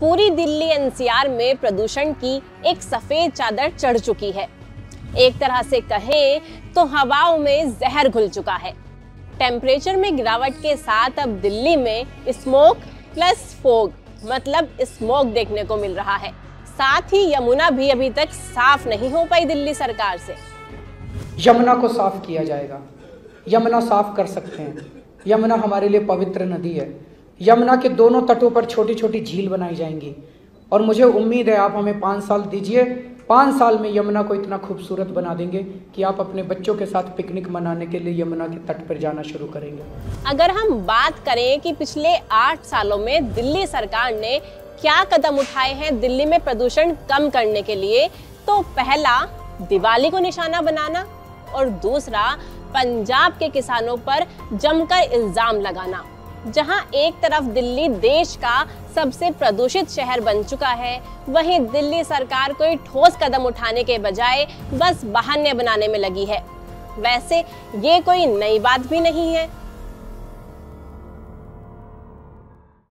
पूरी दिल्ली एनसीआर में प्रदूषण की एक सफ़ेद चादर चढ़ चुकी है। एक तरह से कहें तो हवाओं में जहर घुल चुका है। टेम्परेचर में गिरावट के साथ अब दिल्ली में स्मोक प्लस फोग मतलब स्मोक देखने को मिल रहा है। साथ ही यमुना भी अभी तक साफ़ नहीं हो पाई दिल्ली सरकार से। यमुना को साफ़ किया जाएगा। यमुना साफ़ कर सकते हैं। यमुना हमारे लिए पवित्र नदी है। यमुना के दोनों तटों पर छोटी छोटी झील बनाई जाएँगी। और मुझे उम्मीद है आप हमें पाँच साल दीजिए। पाँच साल में यमुना को इतना खूबसूरत बना देंगे कि आप अपने बच्चों के साथ पिकनिक मनाने के लिए यमुना के तट पर जाना शुरू करेंगे। अगर हम बात करें कि पिछले आठ सालों में दिल्ली सरकार ने क्या कदम उठाए हैं दिल्ली में प्रदूषण कम करने के लिए तो पहला, दिवाली को निशाना बनाना और दूसरा, पंजाब के किसानों पर जमकर इल्ज़ाम लगाना। जहाँ एक तरफ़ दिल्ली देश का सबसे प्रदूषित शहर बन चुका है, वहीं दिल्ली सरकार कोई ठोस कदम उठाने के बजाय बस बहाने बनाने में लगी है। वैसे ये कोई नई बात भी नहीं है।